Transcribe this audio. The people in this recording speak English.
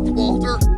Walter.